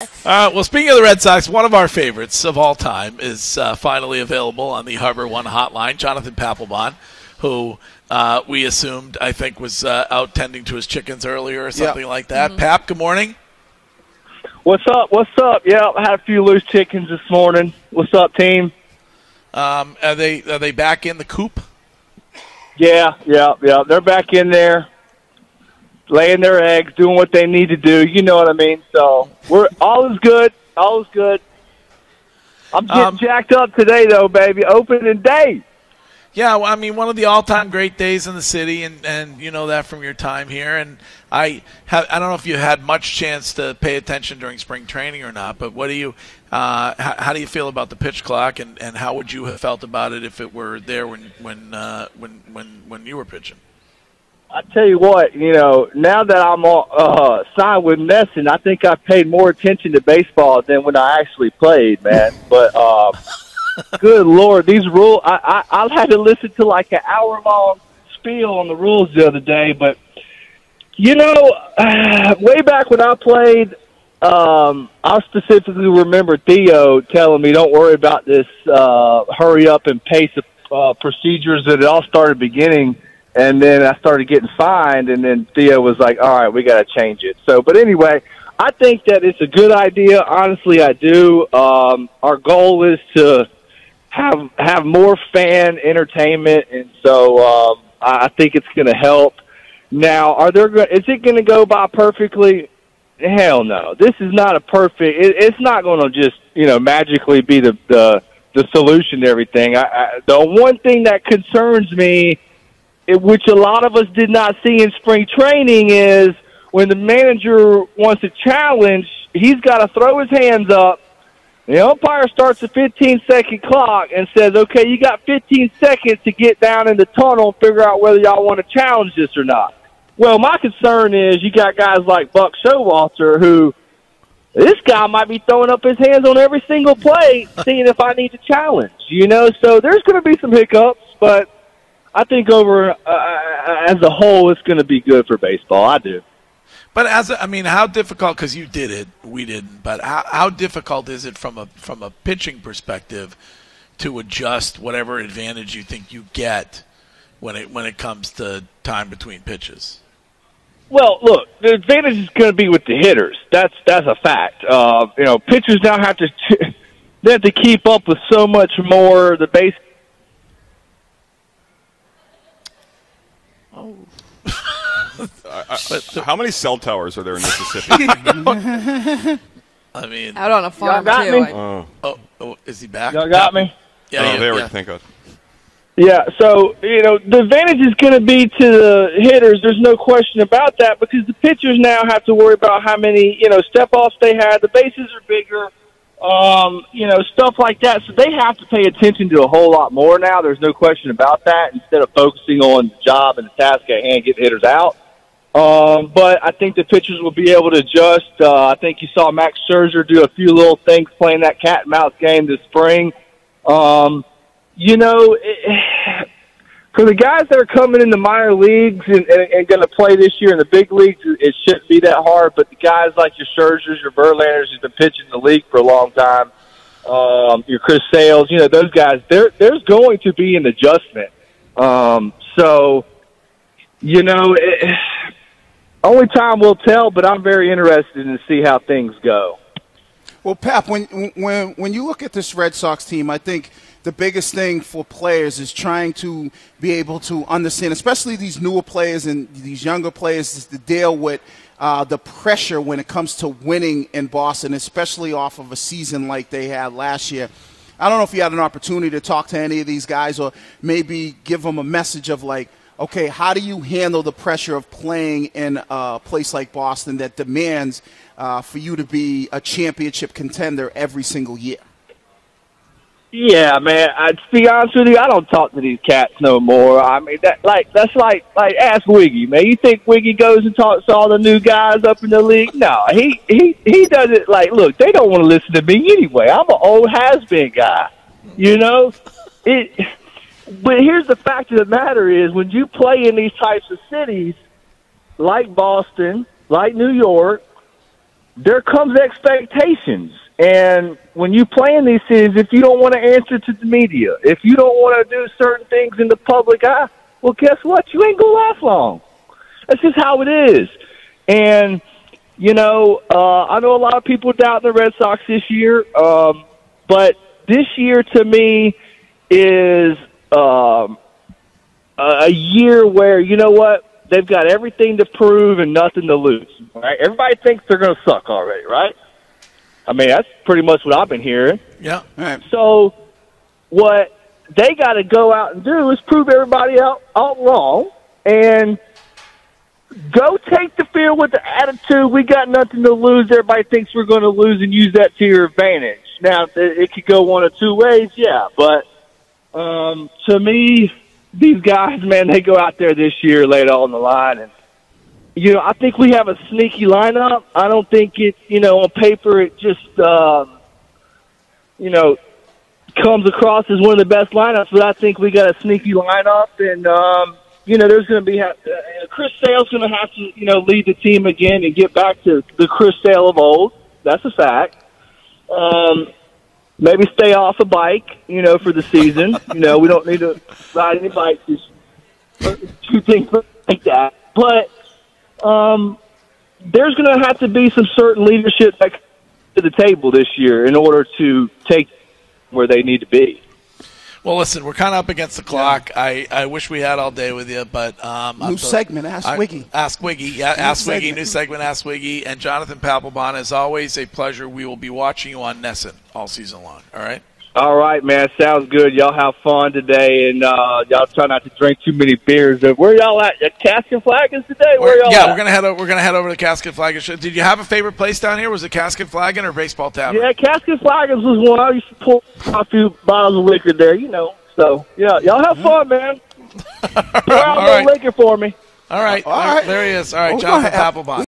Uh, well, speaking of the Red Sox, one of our favorites of all time is uh, finally available on the HarborOne hotline. Jonathan Papelbon, who uh, we assumed, I think, was uh, out tending to his chickens earlier or something like that. Pap, good morning. What's up? What's up? Yeah, I had a few loose chickens this morning. What's up, team? Um, are they are they back in the coop? Yeah, yeah, yeah. They're back in there, laying their eggs, doing what they need to do. You know what I mean? So we're all is good. All is good. I'm getting Um, jacked up today, though, baby. Opening day. Yeah, well, I mean, one of the all-time great days in the city, and, and you know that from your time here. And I have, I don't know if you had much chance to pay attention during spring training or not, but what do you, uh, how, how do you feel about the pitch clock, and, and how would you have felt about it if it were there when when uh, when when when you were pitching? I tell you what, you know, now that I'm on, uh, signed with NESN, I think I've paid more attention to baseball than when I actually played, man. But um, good lord, these rules! I, I I had to listen to like an hour long spiel on the rules the other day. But you know, way back when I played, um, I specifically remember Theo telling me, "Don't worry about this uh, hurry up and pace of uh, procedures." That it all started beginning and then I started getting fined, and then Theo was like, "All right, we got to change it." So, but anyway, I think that it's a good idea. Honestly, I do. Um, our goal is to have have more fan entertainment, and so um, I think it's going to help. Now, are there? Is it going to go by perfectly? Hell no. This is not a perfect. It, it's not going to just you know magically be the the the solution to everything. I, I, the one thing that concerns me which a lot of us did not see in spring training is when the manager wants a challenge, he's got to throw his hands up. The umpire starts a 15 second clock and says, okay, you got 15 seconds to get down in the tunnel and figure out whether y'all want to challenge this or not. Well, my concern is you got guys like Buck Showalter who this guy might be throwing up his hands on every single play, seeing if I need to challenge. You know, so there's going to be some hiccups, but I think over uh, as a whole, it's going to be good for baseball. I do. But as a, I mean, how difficult? Because you did it, we didn't. But how, how difficult is it from a from a pitching perspective to adjust whatever advantage you think you get when it when it comes to time between pitches? Well, look, the advantage is going to be with the hitters. That's that's a fact. Uh, you know, pitchers now have to they have to keep up with so much more. The base. Oh. Uh, uh, how many cell towers are there in Mississippi? I mean, Out on a farm got too. me? I- oh, oh, oh, is he back? Y'all got me. Yeah, oh, yeah, there we yeah. think of. Yeah, so you know the advantage is going to be to the hitters. There's no question about that because the pitchers now have to worry about how many you know step offs they had. The bases are bigger, um, you know stuff like that. So they have to pay attention to a whole lot more now. There's no question about that. Instead of focusing on the job and the task at hand, getting hitters out. Um, but I think the pitchers will be able to adjust. Uh, I think you saw Max Scherzer do a few little things playing that cat and mouse game this spring. Um, you know, for the guys that are coming in the minor leagues and, and, and going to play this year in the big leagues, it shouldn't be that hard. But the guys like your Scherzers, your Verlanders, who's been pitching the league for a long time, um, your Chris Sales, you know, those guys, there there's going to be an adjustment. Um, so, you know, it, only time will tell. But I'm very interested in to see how things go. Well, Pap, when when when you look at this Red Sox team, I think the biggest thing for players is trying to be able to understand, especially these newer players and these younger players, is to deal with uh, the pressure when it comes to winning in Boston, especially off of a season like they had last year. I don't know if you had an opportunity to talk to any of these guys or maybe give them a message of like, okay, how do you handle the pressure of playing in a place like Boston that demands uh, for you to be a championship contender every single year? Yeah, man. I, to be honest with you, I don't talk to these cats no more. I mean, that like that's like like ask Wiggy, man. You think Wiggy goes and talks to all the new guys up in the league? No, he he he does it like, look, they don't want to listen to me anyway. I'm an old has been guy, you know. It. But here's the fact of the matter is, when you play in these types of cities, like Boston, like New York, there comes expectations. And when you play in these cities, if you don't want to answer to the media, if you don't want to do certain things in the public eye, well, guess what? You ain't gonna last long. That's just how it is. And you know, uh, I know a lot of people doubt the Red Sox this year, um, but this year to me is um, a year where you know what they've got everything to prove and nothing to lose. Right? Everybody thinks they're going to suck already, right? I mean, that's pretty much what I've been hearing. Yeah. Right. So, what they got to go out and do is prove everybody out, out wrong and go take the field with the attitude we got nothing to lose. Everybody thinks we're going to lose and use that to your advantage. Now, it, it could go one of two ways, yeah, but um, to me, these guys, man, they go out there this year, lay on the line, and you know, I think we have a sneaky lineup. I don't think it, you know, on paper it just, um, you know, comes across as one of the best lineups. But I think we got a sneaky lineup, and um, you know, there's going to be uh, Chris Sale's going to have to, you know, lead the team again and get back to the Chris Sale of old. That's a fact. Um, maybe stay off a bike, you know, for the season. you know, we don't need to ride any bikes. Two things like that, but um, there's going to have to be some certain leadership that to the table this year in order to take where they need to be. Well, listen, we're kind of up against the clock. I, I wish we had all day with you, but um, New I'm segment, Ask I- Wiggy. Ask Wiggy, yeah, Ask Wiggy, new segment, Ask Wiggy, and Jonathan Papelbon. As always, a pleasure. We will be watching you on NESN all season long. All right. All right, man. Sounds good. Y'all have fun today, and uh, y'all try not to drink too many beers. Uh, Where y'all at? At Cask 'n Flagons today? Where We're- y'all yeah, at? we're gonna head over. We're gonna head over to Cask 'n Flagon. Show. Did you have a favorite place down here? Was it Cask 'n Flagon or Baseball Tavern? Yeah, Cask 'n Flagons was one. I used to pull a few bottles of liquor there, you know. So, yeah, y'all have fun, man. Pour out All a little right. liquor for me. All right. All There- he is. All right, Oh, Jonathan go ahead. Papelbon.